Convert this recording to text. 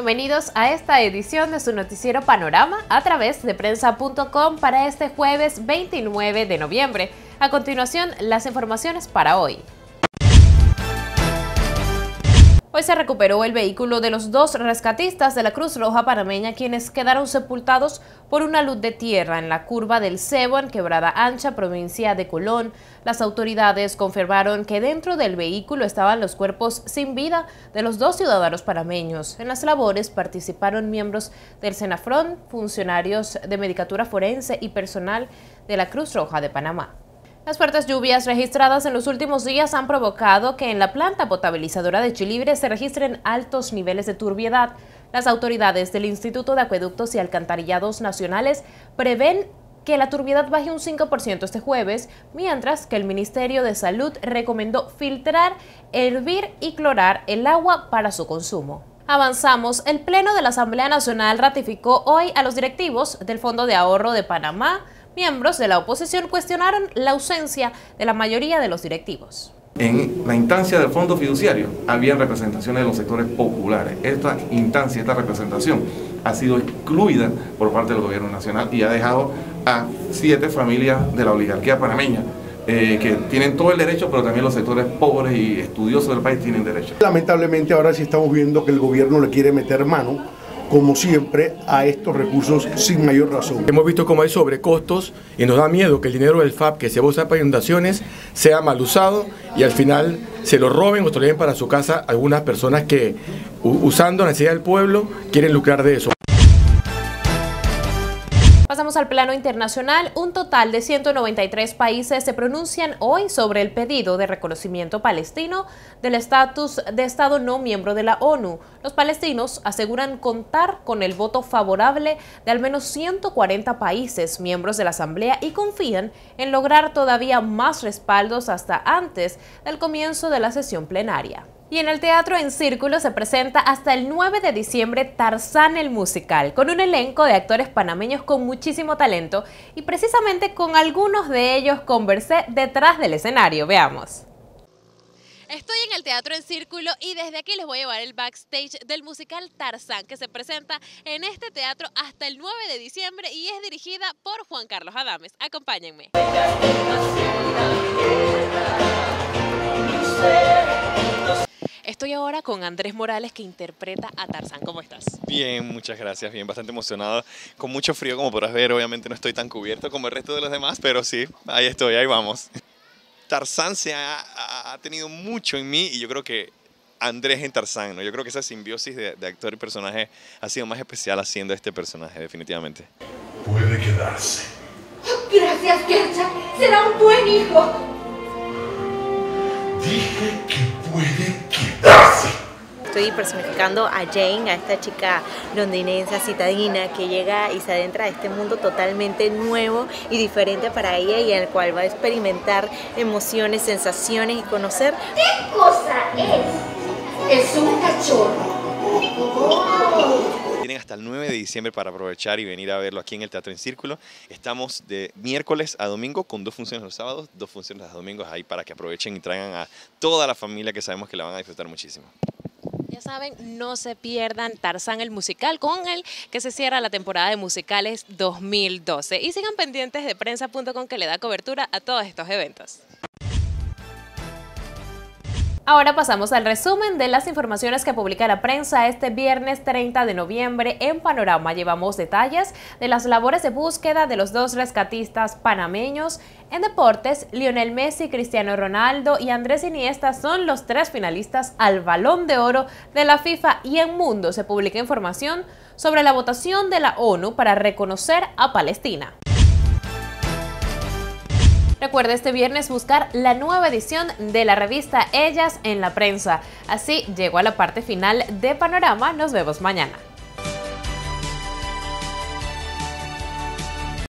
Bienvenidos a esta edición de su noticiero Panorama a través de prensa.com para este jueves 29 de noviembre. A continuación, las informaciones para hoy. Hoy se recuperó el vehículo de los dos rescatistas de la Cruz Roja panameña quienes quedaron sepultados por una luz de tierra en la curva del Cebo en Quebrada Ancha, provincia de Colón. Las autoridades confirmaron que dentro del vehículo estaban los cuerpos sin vida de los dos ciudadanos panameños. En las labores participaron miembros del Senafrón, funcionarios de Medicatura Forense y personal de la Cruz Roja de Panamá. Las fuertes lluvias registradas en los últimos días han provocado que en la planta potabilizadora de Chilibre se registren altos niveles de turbiedad. Las autoridades del Instituto de Acueductos y Alcantarillados Nacionales prevén que la turbiedad baje un 5% este jueves, mientras que el Ministerio de Salud recomendó filtrar, hervir y clorar el agua para su consumo. Avanzamos. El Pleno de la Asamblea Nacional ratificó hoy a los directivos del Fondo de Ahorro de Panamá, miembros de la oposición cuestionaron la ausencia de la mayoría de los directivos. En la instancia del fondo fiduciario había representaciones de los sectores populares. Esta instancia, esta representación ha sido excluida por parte del gobierno nacional y ha dejado a siete familias de la oligarquía panameña eh, que tienen todo el derecho, pero también los sectores pobres y estudiosos del país tienen derecho. Lamentablemente ahora sí estamos viendo que el gobierno le quiere meter mano como siempre, a estos recursos sin mayor razón. Hemos visto cómo hay sobrecostos y nos da miedo que el dinero del FAP que se usa para inundaciones sea mal usado y al final se lo roben o se lo lleven para su casa algunas personas que, usando la necesidad del pueblo, quieren lucrar de eso. Pasamos al plano internacional. Un total de 193 países se pronuncian hoy sobre el pedido de reconocimiento palestino del estatus de Estado no miembro de la ONU. Los palestinos aseguran contar con el voto favorable de al menos 140 países miembros de la Asamblea y confían en lograr todavía más respaldos hasta antes del comienzo de la sesión plenaria. Y en el Teatro en Círculo se presenta hasta el 9 de diciembre Tarzán el Musical, con un elenco de actores panameños con muchísimo talento y precisamente con algunos de ellos conversé detrás del escenario. Veamos. Estoy en el Teatro en Círculo y desde aquí les voy a llevar el backstage del musical Tarzán que se presenta en este teatro hasta el 9 de diciembre y es dirigida por Juan Carlos Adames. Acompáñenme. Ahora con Andrés Morales que interpreta a Tarzán. ¿Cómo estás? Bien, muchas gracias. Bien, bastante emocionado. Con mucho frío, como podrás ver. Obviamente no estoy tan cubierto como el resto de los demás, pero sí, ahí estoy, ahí vamos. Tarzán se ha, tenido mucho en mí y yo creo que Andrés en Tarzán, ¿no? Yo creo que esa simbiosis de, de actor y personaje ha sido más especial haciendo este personaje, definitivamente. Puede quedarse. Gracias, Gertrude. Será un buen hijo. Dije que puede quedarse. Estoy personificando a Jane, a esta chica londinense, citadina, que llega y se adentra a este mundo totalmente nuevo y diferente para ella y en el cual va a experimentar emociones, sensaciones y conocer. ¿Qué cosa es? Es un cachorro. Hasta el 9 de diciembre para aprovechar y venir a verlo aquí en el Teatro en Círculo. Estamos de miércoles a domingo con dos funciones los sábados, dos funciones los domingos ahí para que aprovechen y traigan a toda la familia que sabemos que la van a disfrutar muchísimo. Ya saben, no se pierdan Tarzán el musical con el que se cierra la temporada de musicales 2012. Y sigan pendientes de prensa.com que le da cobertura a todos estos eventos. Ahora pasamos al resumen de las informaciones que publica la prensa este viernes 30 de noviembre. En Panorama llevamos detalles de las labores de búsqueda de los dos rescatistas panameños. En deportes, Lionel Messi, Cristiano Ronaldo y Andrés Iniesta son los tres finalistas al Balón de Oro de la FIFA y en Mundo se publica información sobre la votación de la ONU para reconocer a Palestina. Recuerda este viernes buscar la nueva edición de la revista Ellas en la prensa. Así llegó a la parte final de Panorama. Nos vemos mañana.